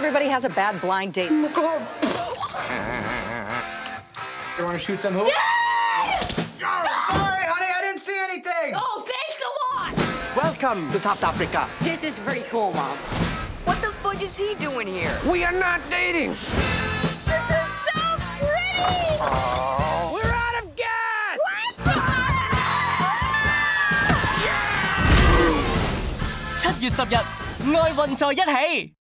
everybody has a bad blind date. You want to shoot some hoop? Dad! Sorry, honey, I didn't see anything. Oh, thanks a lot! Welcome to South Africa. This is pretty cool, Mom. What the fudge is he doing here? We are not dating. This is so pretty! We're out of gas. Yeah! 七月十日，愛混在一起。